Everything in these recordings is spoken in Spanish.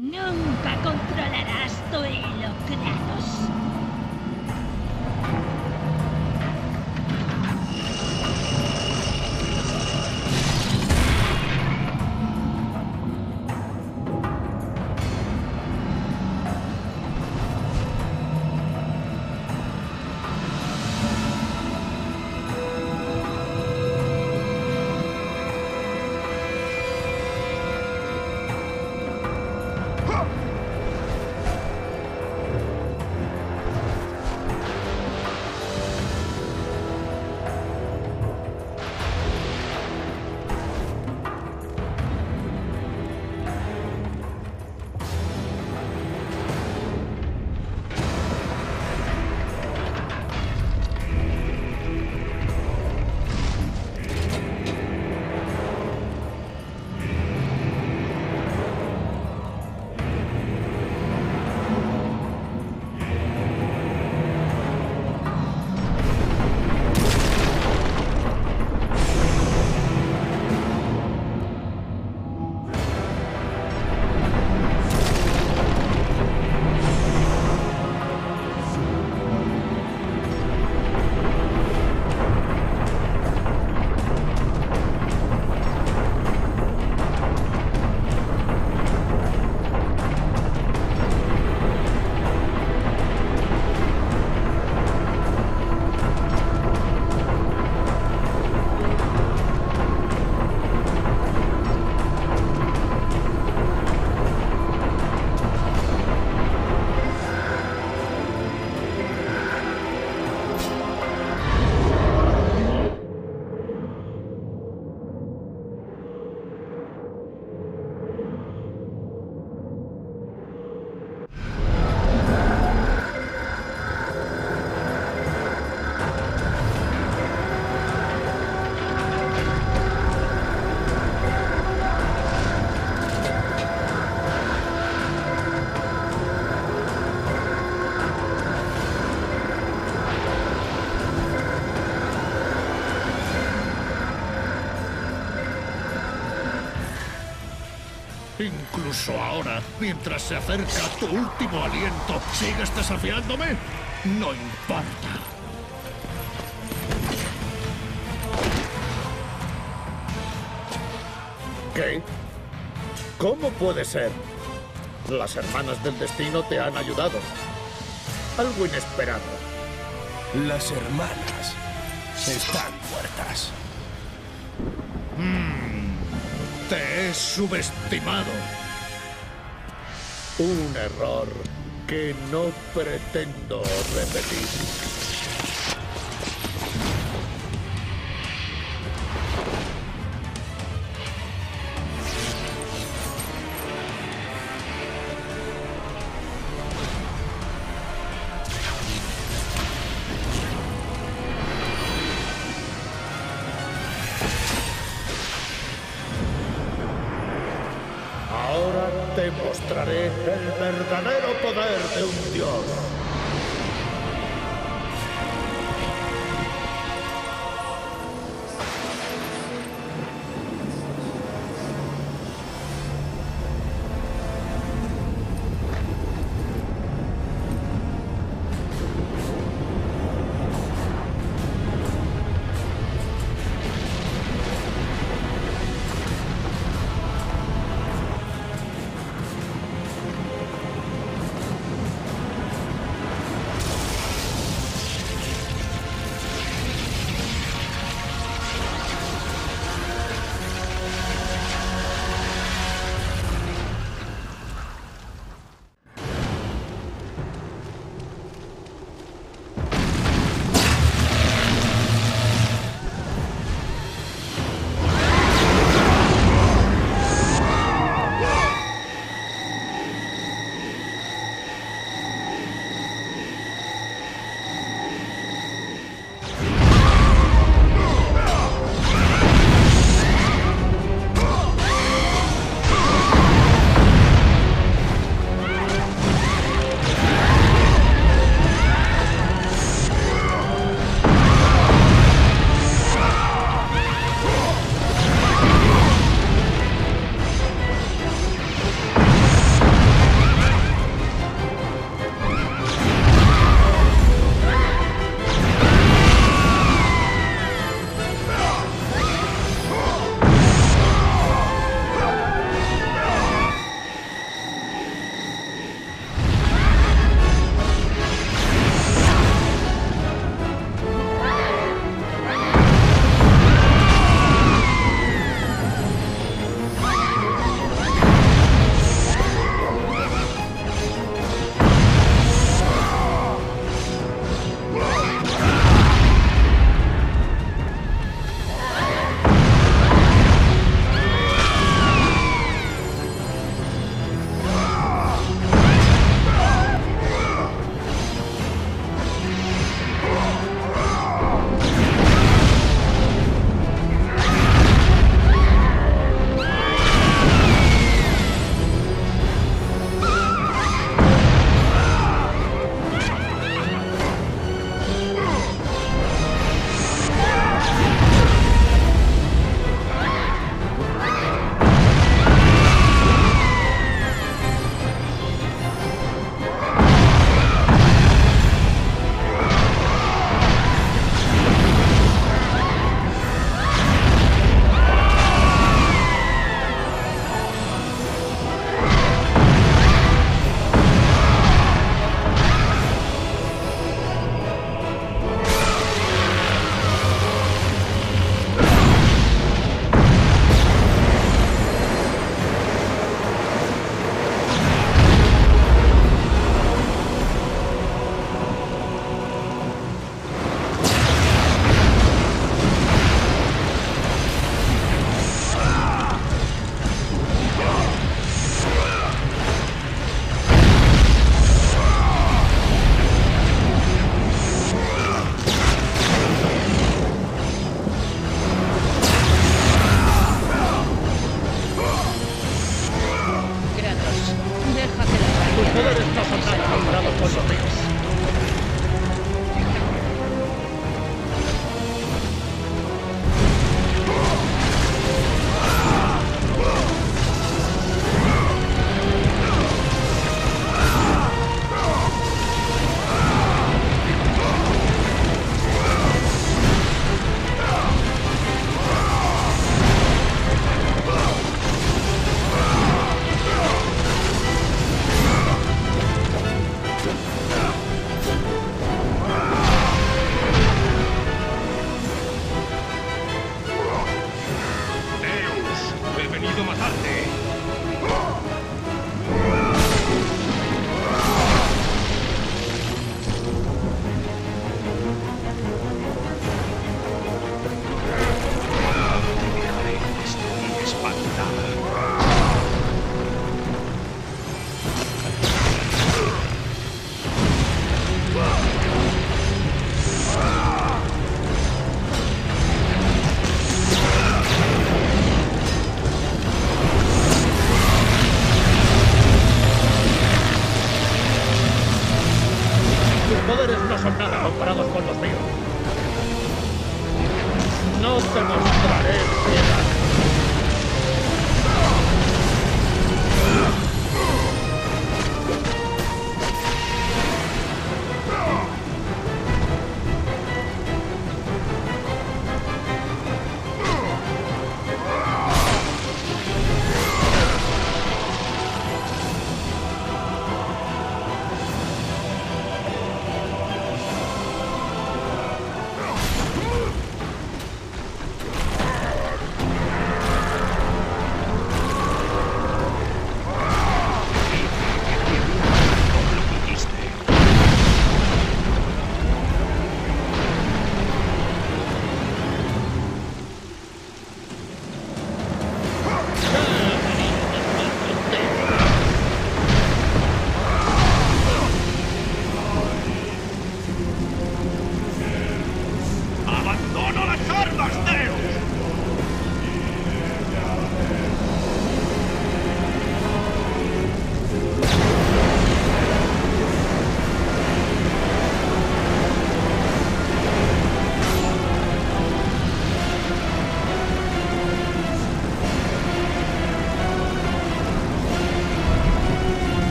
Nunca controlarás tu hilo, Kratos. Incluso ahora, mientras se acerca tu último aliento, ¿sigues desafiándome? No importa. ¿Qué? ¿Cómo puede ser? Las hermanas del destino te han ayudado. Algo inesperado. Las hermanas están muertas. Te he subestimado. Un error que no pretendo repetir.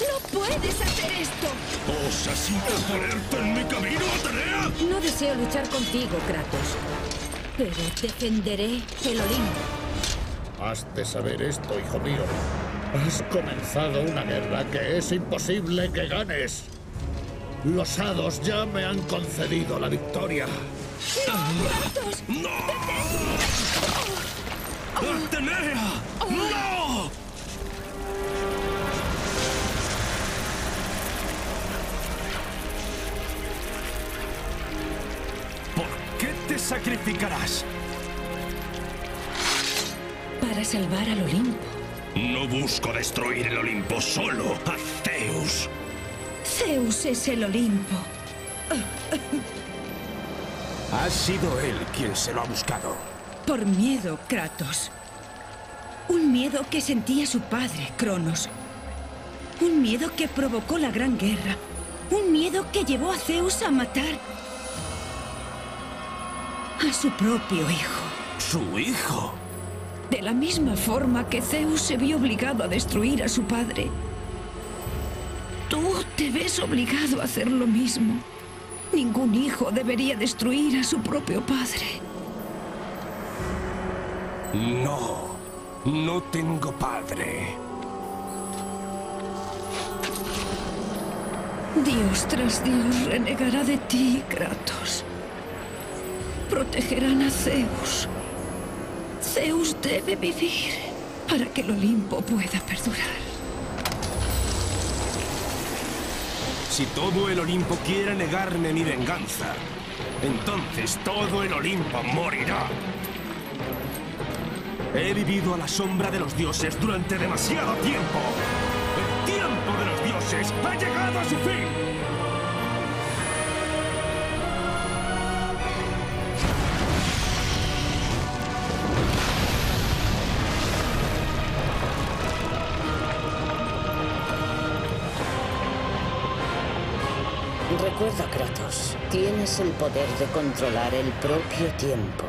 ¡No puedes hacer esto! ¿Osas interponerte en mi camino, Atenea? No deseo luchar contigo, Kratos. Pero defenderé el Olimpo. Has de saber esto, hijo mío. Has comenzado una guerra que es imposible que ganes. Los hados ya me han concedido la victoria. ¡No! ¡Atenea! ¡No! Sacrificarás? Para salvar al Olimpo. No busco destruir el Olimpo, solo a Zeus. Zeus es el Olimpo. Ha sido él quien se lo ha buscado. Por miedo, Kratos. Un miedo que sentía su padre, Cronos. Un miedo que provocó la Gran Guerra. Un miedo que llevó a Zeus a matar a su propio hijo. ¿Su hijo? De la misma forma que Zeus se vio obligado a destruir a su padre. Tú te ves obligado a hacer lo mismo. Ningún hijo debería destruir a su propio padre. No, no tengo padre. Dios tras Dios renegará de ti, Kratos. Protegerán a Zeus. Zeus debe vivir para que el Olimpo pueda perdurar. Si todo el Olimpo quiere negarme mi venganza, entonces todo el Olimpo morirá. He vivido a la sombra de los dioses durante demasiado tiempo. El tiempo de los dioses ha llegado a su fin. Recuerda, Kratos, tienes el poder de controlar el propio tiempo.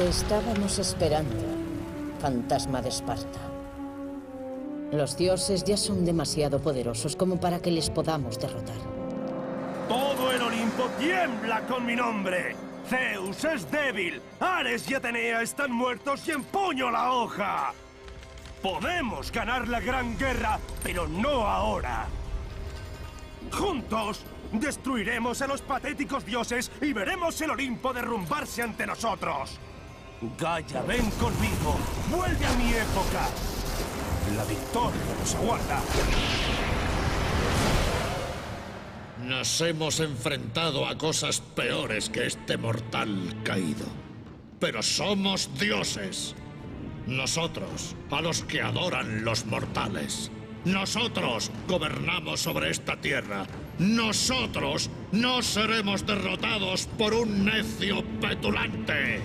Te estábamos esperando, fantasma de Esparta. Los dioses ya son demasiado poderosos como para que les podamos derrotar. Todo el Olimpo tiembla con mi nombre. Zeus es débil. Ares y Atenea están muertos y empuño la hoja. Podemos ganar la gran guerra, pero no ahora. Juntos destruiremos a los patéticos dioses y veremos el Olimpo derrumbarse ante nosotros. Gaia, ven conmigo. Vuelve a mi época. La victoria nos aguarda. Nos hemos enfrentado a cosas peores que este mortal caído. Pero somos dioses. Nosotros, a los que adoran los mortales. Nosotros gobernamos sobre esta tierra. Nosotros no seremos derrotados por un necio petulante.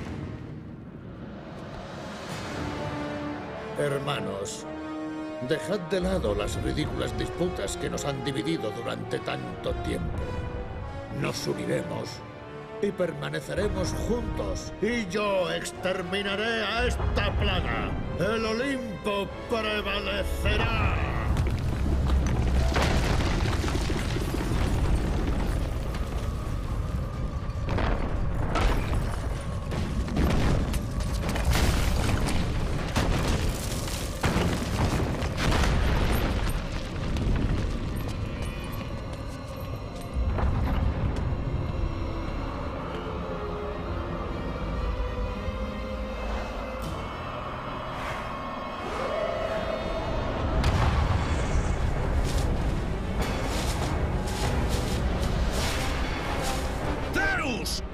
Hermanos, dejad de lado las ridículas disputas que nos han dividido durante tanto tiempo. Nos uniremos y permaneceremos juntos. Y yo exterminaré a esta plaga. El Olimpo prevalecerá.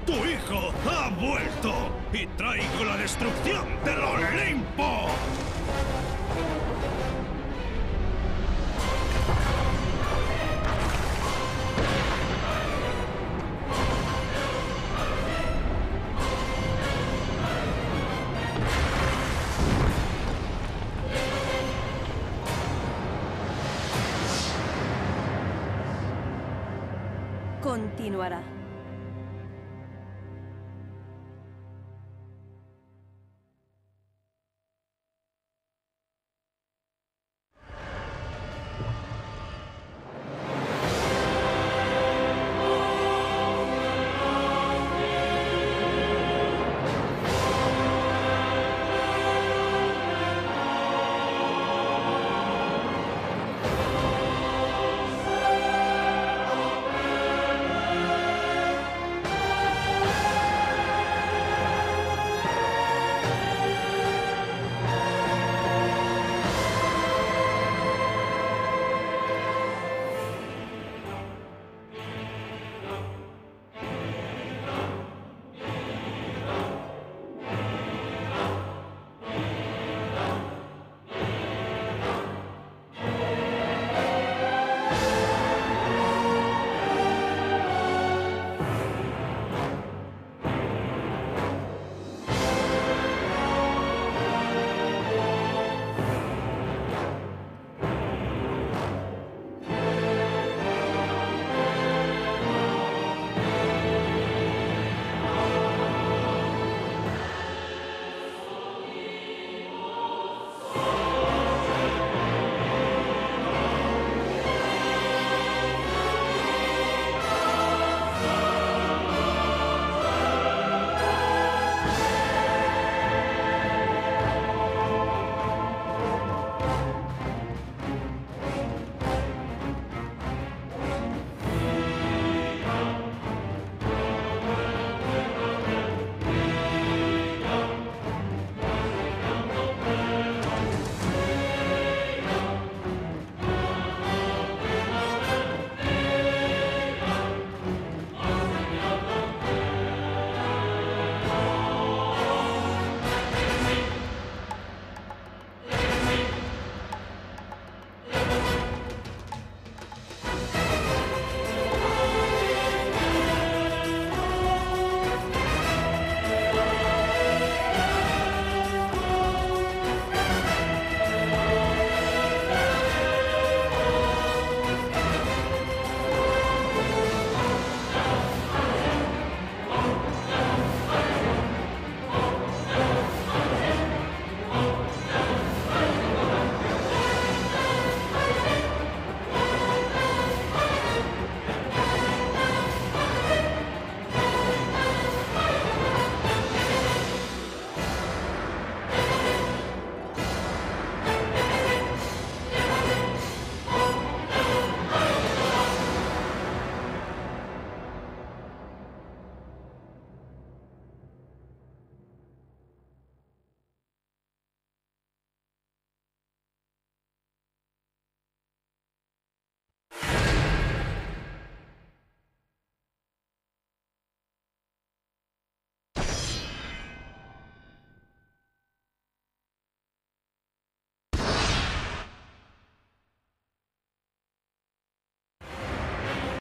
¡Tu hijo ha vuelto! ¡Y traigo la destrucción del Olimpo!